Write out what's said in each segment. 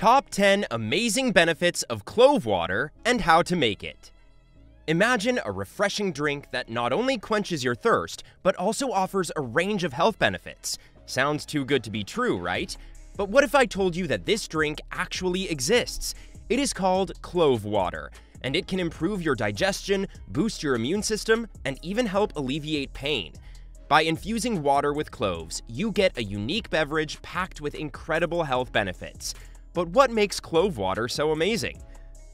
Top 10 Amazing Benefits of Clove Water and How to Make It. Imagine a refreshing drink that not only quenches your thirst, but also offers a range of health benefits. Sounds too good to be true, right? But what if I told you that this drink actually exists? It is called clove water, and it can improve your digestion, boost your immune system, and even help alleviate pain. By infusing water with cloves, you get a unique beverage packed with incredible health benefits. But what makes clove water so amazing?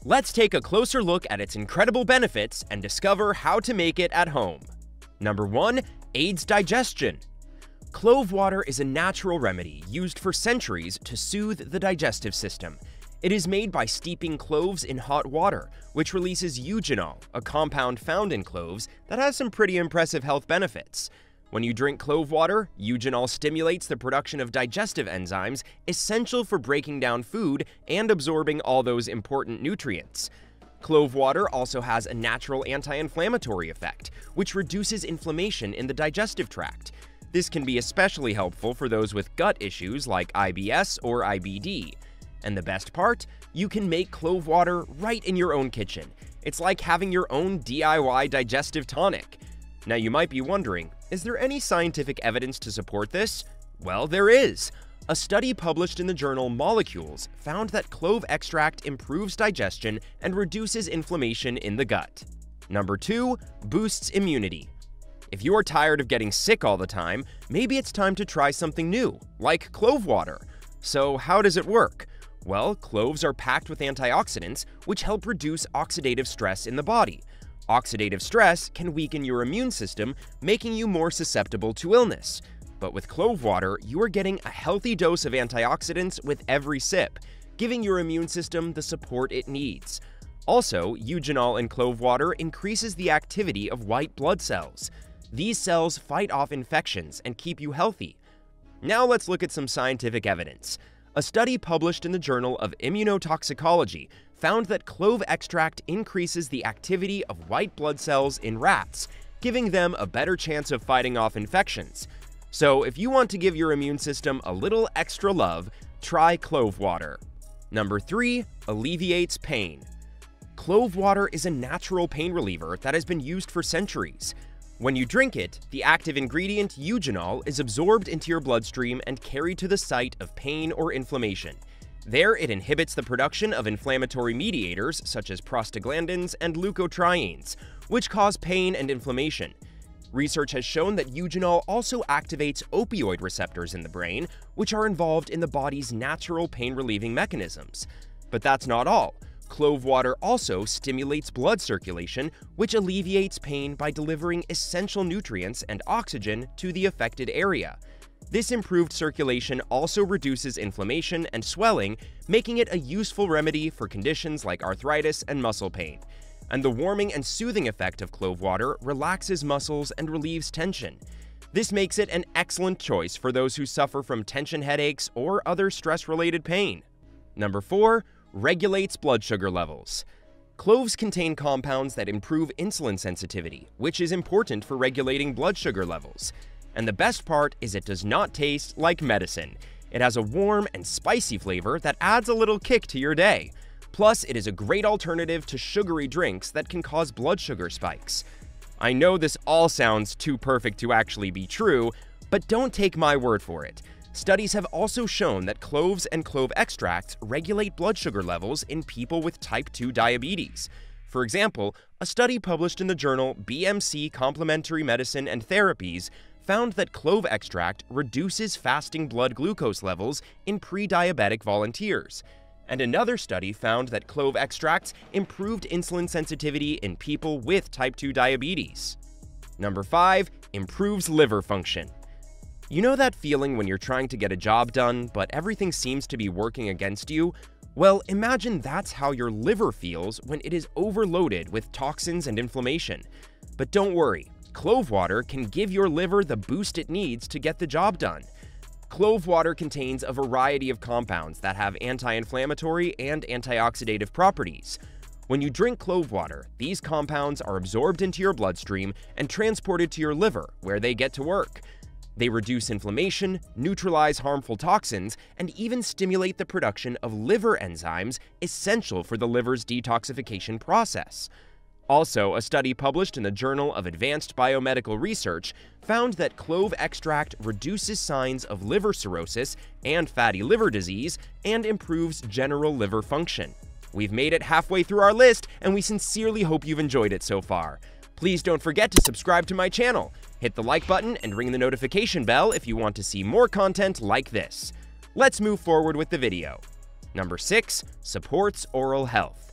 Let's take a closer look at its incredible benefits and discover how to make it at home. Number 1. Aids digestion. Clove water is a natural remedy used for centuries to soothe the digestive system. It is made by steeping cloves in hot water, which releases eugenol, a compound found in cloves that has some pretty impressive health benefits. When you drink clove water, eugenol stimulates the production of digestive enzymes essential for breaking down food and absorbing all those important nutrients. Clove water also has a natural anti-inflammatory effect, which reduces inflammation in the digestive tract. This can be especially helpful for those with gut issues like IBS or IBD. And the best part? You can make clove water right in your own kitchen. It's like having your own DIY digestive tonic. Now you might be wondering, is there any scientific evidence to support this? Well, there is. A study published in the journal Molecules found that clove extract improves digestion and reduces inflammation in the gut. Number 2. Boosts immunity. If you are tired of getting sick all the time, maybe it's time to try something new, like clove water. So how does it work? Well, cloves are packed with antioxidants, which help reduce oxidative stress in the body. Oxidative stress can weaken your immune system, making you more susceptible to illness. But with clove water, you are getting a healthy dose of antioxidants with every sip, giving your immune system the support it needs. Also, eugenol in clove water increases the activity of white blood cells. These cells fight off infections and keep you healthy. Now let's look at some scientific evidence. A study published in the Journal of Immunotoxicology found that clove extract increases the activity of white blood cells in rats, giving them a better chance of fighting off infections. So, if you want to give your immune system a little extra love, try clove water. Number 3. Alleviates pain. Clove water is a natural pain reliever that has been used for centuries. When you drink it, the active ingredient eugenol is absorbed into your bloodstream and carried to the site of pain or inflammation. There, it inhibits the production of inflammatory mediators such as prostaglandins and leukotrienes, which cause pain and inflammation. Research has shown that eugenol also activates opioid receptors in the brain, which are involved in the body's natural pain-relieving mechanisms. But that's not all. Clove water also stimulates blood circulation, which alleviates pain by delivering essential nutrients and oxygen to the affected area. This improved circulation also reduces inflammation and swelling, making it a useful remedy for conditions like arthritis and muscle pain. And the warming and soothing effect of clove water relaxes muscles and relieves tension. This makes it an excellent choice for those who suffer from tension headaches or other stress-related pain. Number 4 regulates blood sugar levels. Cloves contain compounds that improve insulin sensitivity, which is important for regulating blood sugar levels. And the best part is it does not taste like medicine. It has a warm and spicy flavor that adds a little kick to your day. Plus, it is a great alternative to sugary drinks that can cause blood sugar spikes. I know this all sounds too perfect to actually be true, but don't take my word for it. Studies have also shown that cloves and clove extracts regulate blood sugar levels in people with type 2 diabetes. For example, a study published in the journal BMC Complementary Medicine and Therapies found that clove extract reduces fasting blood glucose levels in pre-diabetic volunteers. And another study found that clove extracts improved insulin sensitivity in people with type 2 diabetes. Number 5. Improves liver function. You know that feeling when you're trying to get a job done, but everything seems to be working against you? Well, imagine that's how your liver feels when it is overloaded with toxins and inflammation. But don't worry, clove water can give your liver the boost it needs to get the job done. Clove water contains a variety of compounds that have anti-inflammatory and antioxidative properties. When you drink clove water, these compounds are absorbed into your bloodstream and transported to your liver, where they get to work. They reduce inflammation, neutralize harmful toxins, and even stimulate the production of liver enzymes essential for the liver's detoxification process. Also, a study published in the Journal of Advanced Biomedical Research found that clove extract reduces signs of liver cirrhosis and fatty liver disease and improves general liver function. We've made it halfway through our list, and we sincerely hope you've enjoyed it so far. Please don't forget to subscribe to my channel. Hit the like button and ring the notification bell if you want to see more content like this. Let's move forward with the video. Number 6. Supports oral health.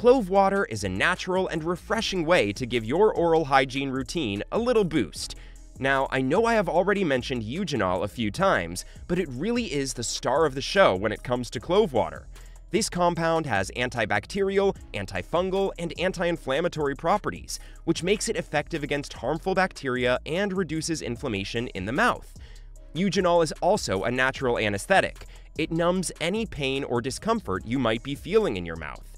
Clove water is a natural and refreshing way to give your oral hygiene routine a little boost. Now, I know I have already mentioned eugenol a few times, but it really is the star of the show when it comes to clove water. This compound has antibacterial, antifungal, and anti-inflammatory properties, which makes it effective against harmful bacteria and reduces inflammation in the mouth. Eugenol is also a natural anesthetic. It numbs any pain or discomfort you might be feeling in your mouth.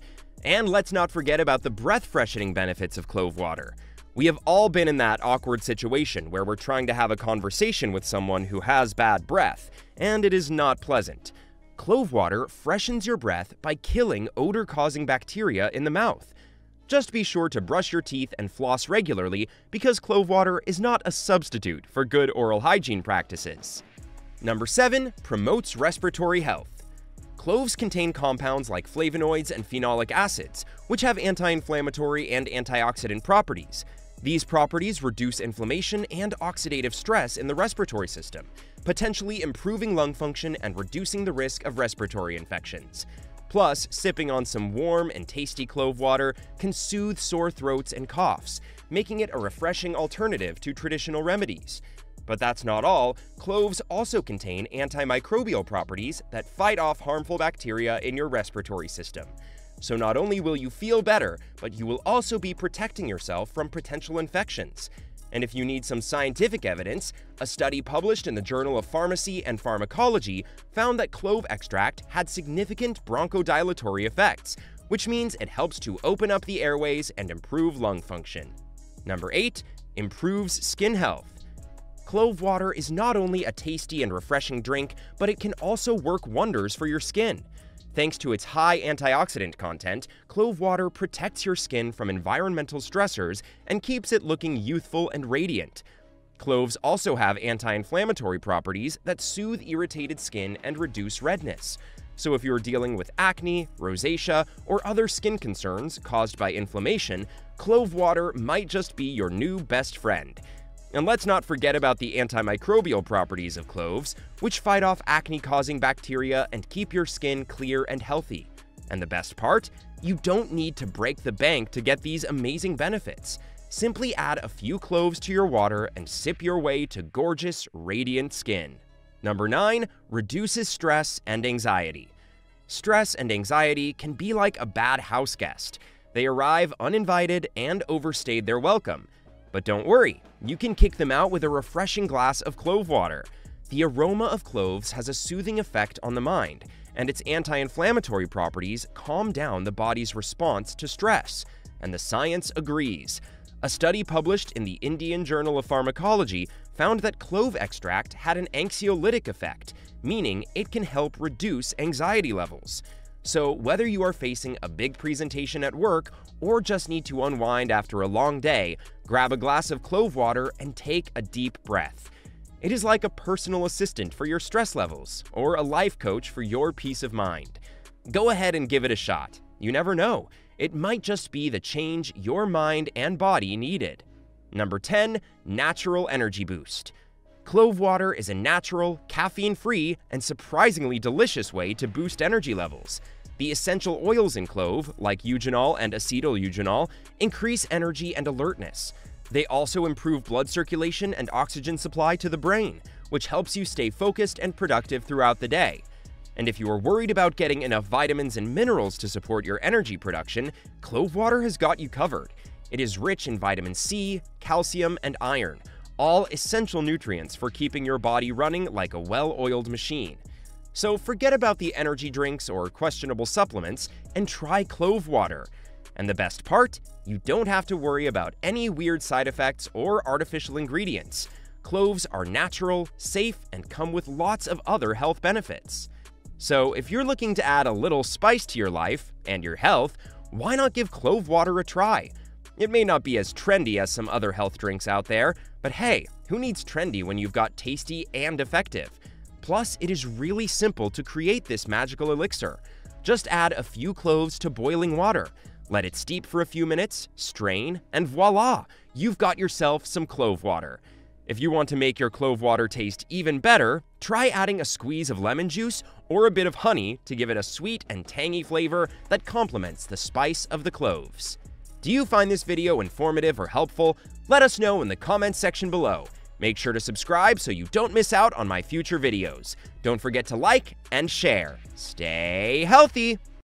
And let's not forget about the breath freshening benefits of clove water. We have all been in that awkward situation where we're trying to have a conversation with someone who has bad breath, and it is not pleasant. Clove water freshens your breath by killing odor causing bacteria in the mouth. Just be sure to brush your teeth and floss regularly because clove water is not a substitute for good oral hygiene practices. Number 7 promotes respiratory health. Cloves contain compounds like flavonoids and phenolic acids, which have anti-inflammatory and antioxidant properties. These properties reduce inflammation and oxidative stress in the respiratory system, potentially improving lung function and reducing the risk of respiratory infections. Plus, sipping on some warm and tasty clove water can soothe sore throats and coughs, making it a refreshing alternative to traditional remedies. But that's not all. Cloves also contain antimicrobial properties that fight off harmful bacteria in your respiratory system. So not only will you feel better, but you will also be protecting yourself from potential infections. And if you need some scientific evidence, a study published in the Journal of Pharmacy and Pharmacology found that clove extract had significant bronchodilatory effects, which means it helps to open up the airways and improve lung function. Number 8. Improves skin health. Clove water is not only a tasty and refreshing drink, but it can also work wonders for your skin. Thanks to its high antioxidant content, clove water protects your skin from environmental stressors and keeps it looking youthful and radiant. Cloves also have anti-inflammatory properties that soothe irritated skin and reduce redness. So if you're dealing with acne, rosacea, or other skin concerns caused by inflammation, clove water might just be your new best friend. And let's not forget about the antimicrobial properties of cloves, which fight off acne-causing bacteria and keep your skin clear and healthy. And the best part? You don't need to break the bank to get these amazing benefits. Simply add a few cloves to your water and sip your way to gorgeous, radiant skin. Number 9. Reduces stress and anxiety. Stress and anxiety can be like a bad house guest. They arrive uninvited and overstayed their welcome, but don't worry, you can kick them out with a refreshing glass of clove water. The aroma of cloves has a soothing effect on the mind, and its anti-inflammatory properties calm down the body's response to stress, and the science agrees. A study published in the Indian Journal of Pharmacology found that clove extract had an anxiolytic effect, meaning it can help reduce anxiety levels. So, whether you are facing a big presentation at work or just need to unwind after a long day, grab a glass of clove water and take a deep breath. It is like a personal assistant for your stress levels or a life coach for your peace of mind. Go ahead and give it a shot. You never know, it might just be the change your mind and body needed. Number 10, Natural Energy Boost. Clove water is a natural, caffeine free, and surprisingly delicious way to boost energy levels. The essential oils in clove, like eugenol and acetyl eugenol, increase energy and alertness. They also improve blood circulation and oxygen supply to the brain, which helps you stay focused and productive throughout the day. And if you are worried about getting enough vitamins and minerals to support your energy production, clove water has got you covered. It is rich in vitamin C, calcium, and iron, all essential nutrients for keeping your body running like a well-oiled machine. So forget about the energy drinks or questionable supplements and try clove water. And the best part? You don't have to worry about any weird side effects or artificial ingredients. cloves are natural, safe, and come with lots of other health benefits. So, if you're looking to add a little spice to your life and your health, why not give clove water a try? It may not be as trendy as some other health drinks out there, but hey, who needs trendy when you've got tasty and effective? Plus, it is really simple to create this magical elixir. Just add a few cloves to boiling water, let it steep for a few minutes, strain, and voila! You've got yourself some clove water. If you want to make your clove water taste even better, try adding a squeeze of lemon juice or a bit of honey to give it a sweet and tangy flavor that complements the spice of the cloves. Do you find this video informative or helpful? Let us know in the comments section below. Make sure to subscribe so you don't miss out on my future videos. Don't forget to like and share. Stay healthy!